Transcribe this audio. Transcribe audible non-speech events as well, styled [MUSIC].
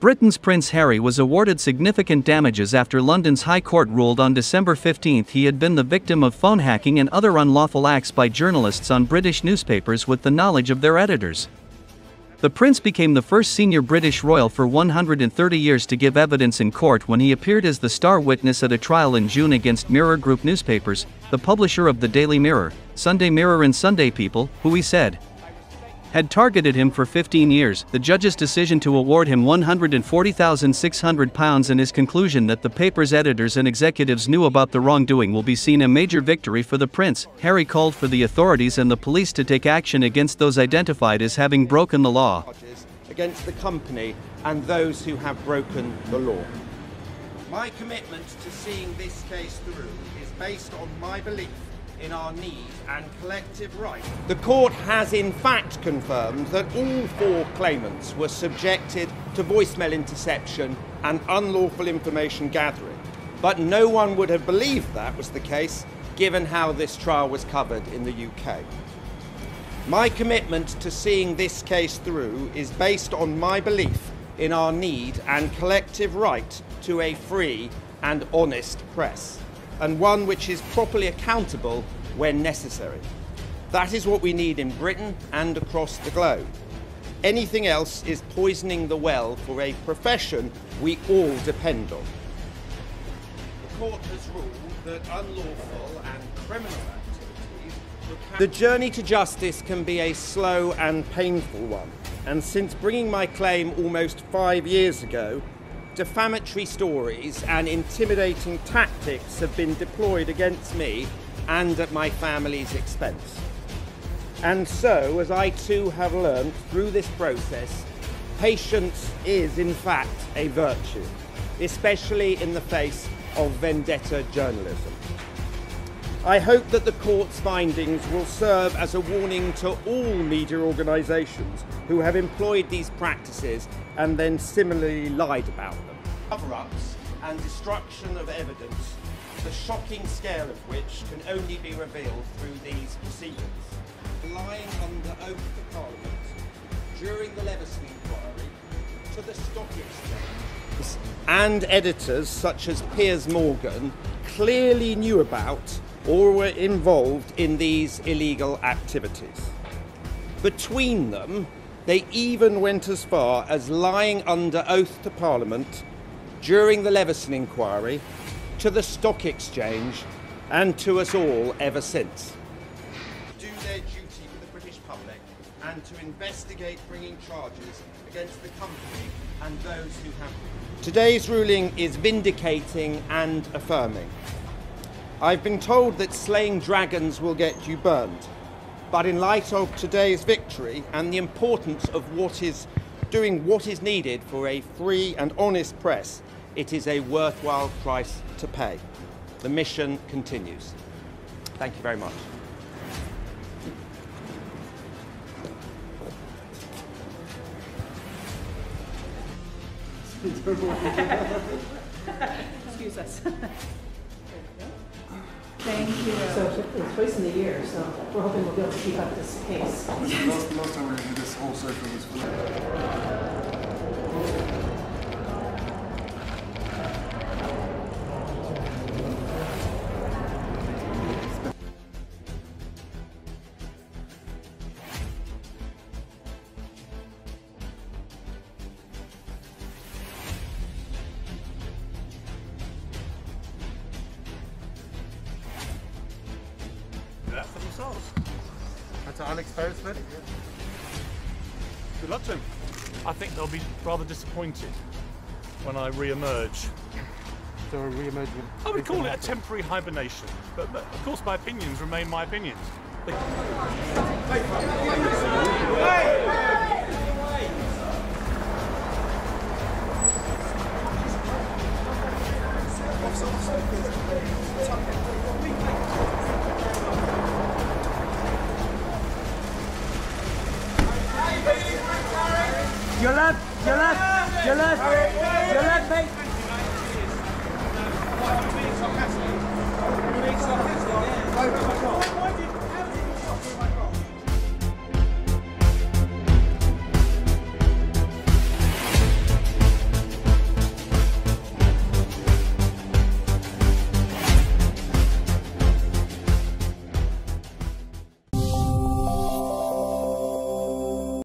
Britain's Prince Harry was awarded significant damages after London's High Court ruled on December 15 he had been the victim of phone hacking and other unlawful acts by journalists on British newspapers with the knowledge of their editors. The prince became the first senior British royal for 130 years to give evidence in court when he appeared as the star witness at a trial in June against Mirror Group newspapers, the publisher of the Daily Mirror, Sunday Mirror and Sunday People, who he said had targeted him for 15 years. The judge's decision to award him £140,600 and his conclusion that the paper's editors and executives knew about the wrongdoing will be seen a major victory for the prince. Harry called for the authorities and the police to take action against those identified as having broken the law. Against the company and those who have broken the law. My commitment to seeing this case through is based on my belief in our need and collective right. The court has in fact confirmed that all four claimants were subjected to voicemail interception and unlawful information gathering. But no one would have believed that was the case given how this trial was covered in the UK. My commitment to seeing this case through is based on my belief in our need and collective right to a free and honest press and one which is properly accountable when necessary. That is what we need in Britain and across the globe. Anything else is poisoning the well for a profession we all depend on. The court has ruled that unlawful and criminal activities. The journey to justice can be a slow and painful one, and since bringing my claim almost five years ago, defamatory stories and intimidating tactics have been deployed against me and at my family's expense. And so, as I too have learned through this process, patience is in fact a virtue, especially in the face of vendetta journalism. I hope that the court's findings will serve as a warning to all media organisations who have employed these practices and then similarly lied about them cover-ups and destruction of evidence, the shocking scale of which can only be revealed through these proceedings. Lying under oath to Parliament during the Leveson inquiry to the Stock Exchange and editors such as Piers Morgan clearly knew about or were involved in these illegal activities. Between them, they even went as far as lying under oath to Parliament during the Leveson inquiry, to the Stock Exchange, and to us all ever since. Do their duty for the British public and to investigate bringing charges against the company and those who have. Today's ruling is vindicating and affirming. I've been told that slaying dragons will get you burned. But in light of today's victory and the importance of what is doing what is needed for a free and honest press, it is a worthwhile price to pay. The mission continues. Thank you very much. Excuse us. [LAUGHS] Thank you. So it's twice in the year, so we're hoping we'll be able to keep up this pace. last, last time we did this whole circle was That's unexposed, but Good luck to him. I think they'll be rather disappointed when I re-emerge. so we emerge with. I would call it a temporary hibernation, but, but of course my opinions remain my opinions. They- Your left, your left, your left, your left, mate. Over.